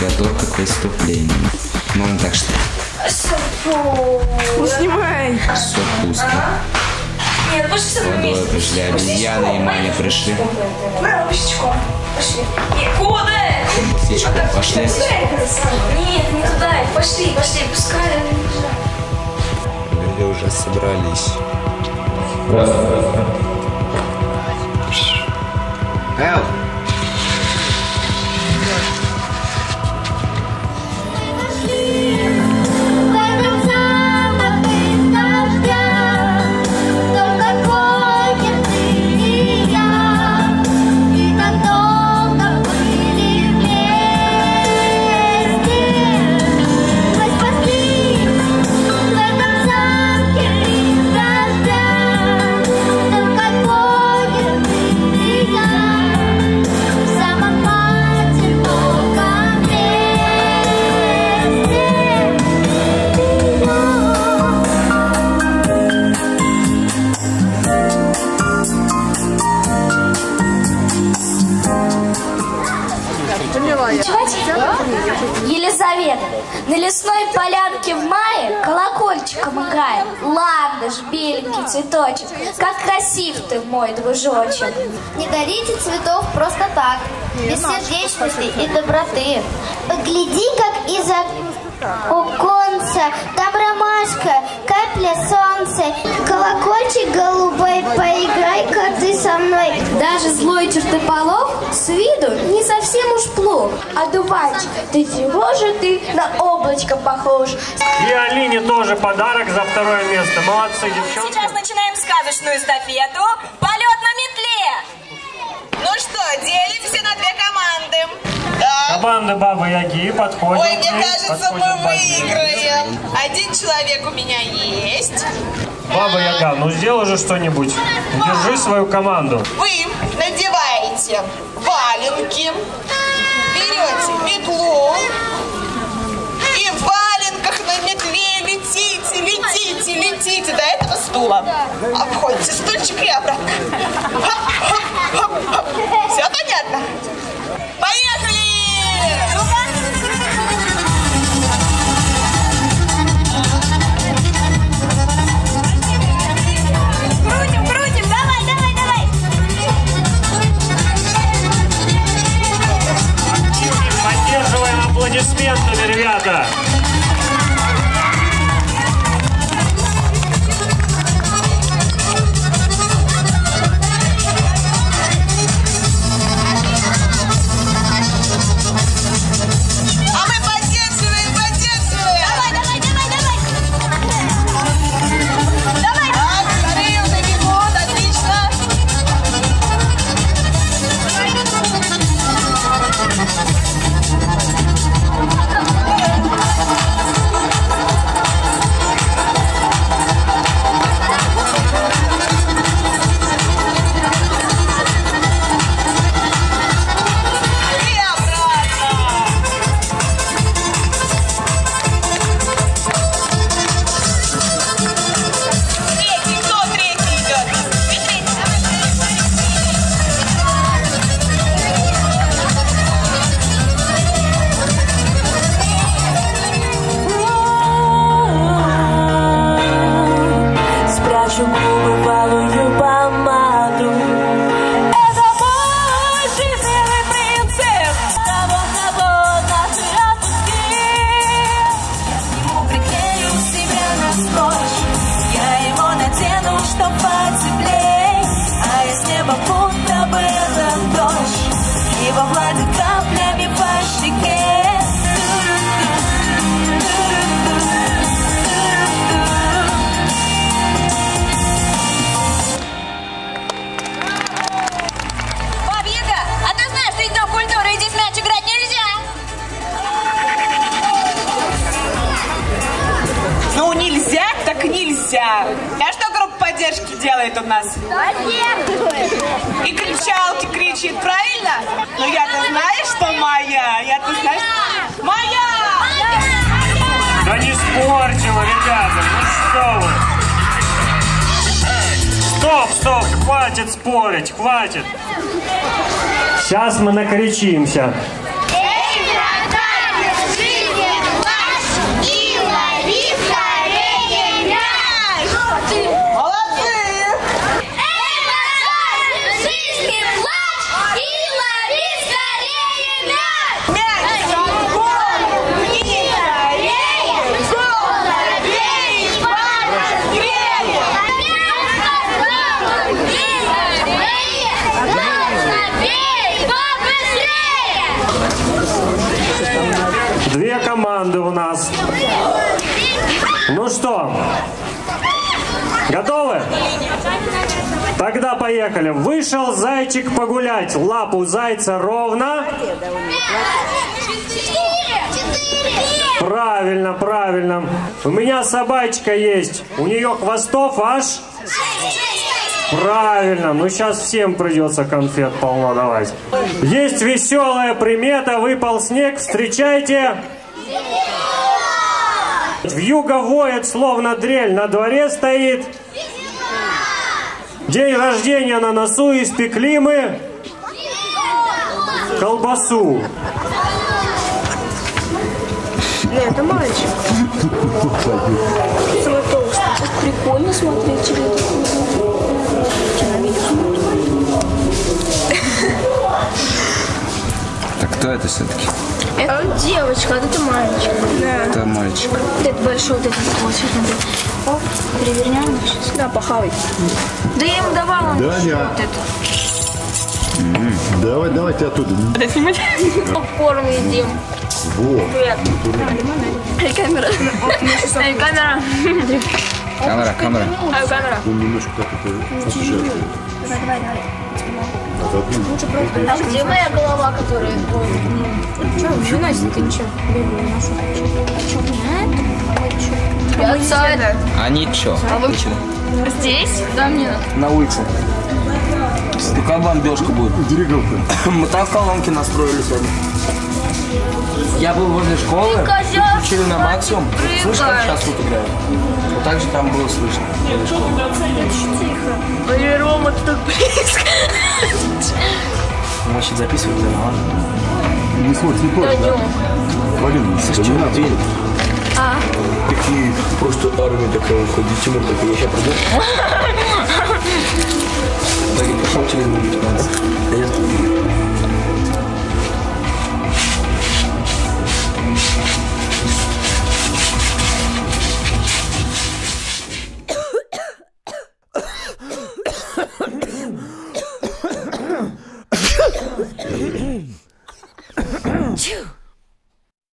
Подготовка к выступлению. Можно так что Ну, снимай. все пусто. Нет, пошли со мной вместе. пришли, обезьяны и Маня пришли. Давай пешечком. Пошли. Нет, куда? Птичку пошли. Нет, не туда. Пошли, пошли, пускай. Люди уже собрались. Эл! Елизавета, на лесной полянке в мае колокольчиком играет. Ландыш, беленький цветочек, как красив ты, мой дружочек. Не дарите цветов просто так, без сердечности и доброты. Погляди, как из оконца, там ромашка, капля солнца, колокольчик голубой, поиграй-ка ты со мной. Даже злой чертополох плох. А ты чего же ты на облачко похож? И Алине тоже подарок за второе место. Молодцы, девчонки. Сейчас начинаем сказочную эстафету «Полет на метле». Ну что, делимся на две команды. Команда Бабы Яги подходит. Ой, мне кажется, мы выиграем. Один человек у меня есть. Баба Яга, ну сделай же что-нибудь. Держи свою команду. Вы надеваете стула. Обходите стульчик и обратно. Все понятно? Поехали! Крутим, крутим, давай, давай, давай. Поддерживаем аплодисментами, ребята. Делает у нас? И кричалки кричит, правильно? Ну, я-то знаешь, что моя? Я-то знаешь... Моя! Да не спорьте вы, ребята, ну что вы. Стоп, стоп, хватит спорить, хватит. Сейчас мы накричимся. Команды у нас. Ну что, готовы? Тогда поехали. Вышел зайчик погулять. Лапу зайца ровно. Правильно, правильно. У меня собачка есть. У нее хвостов аж... Правильно, ну сейчас всем придется конфет полно давать. Есть веселая примета, выпал снег, встречайте. В юго воет, словно дрель, на дворе стоит. День рождения на носу, испекли мы колбасу. Это мальчик. Прикольно смотреть. Так кто это все-таки? Это девочка, а это мальчик. Да. Это мальчик. Вот этот большой, вот этот вот. Сейчас. Оп, перевернем его сейчас. Да, похавай. Да я ему давала. он Да, еще я. Вот это. Давай, давайте оттуда. Попкорн едим. Во. Привет. Эй, камера. Эй, камера. Камера, камера. Эй, камера. Он немножко так это отжертвует. Давай, давай, давай. А А где моя голова, которая... Что, жена, ты ничего? Я отсюда. А ничего. А вы здесь? Да, мне. На улице. Такая бомбежка будет. Дриговка. Мы там в колонке настроили сегодня. Я был возле школы, включили на максимум. Слышишь, как сейчас тут играют? Вот так же там было слышно. возле школы. Ой, Рома, ты так близко. Может, записывать, да, ладно. Не смотри, не плачь, да? Блин, Слышь, что, Матвей? А? Такие, просто армия такая уходит, Тимур такой, я сейчас приду. Пошел через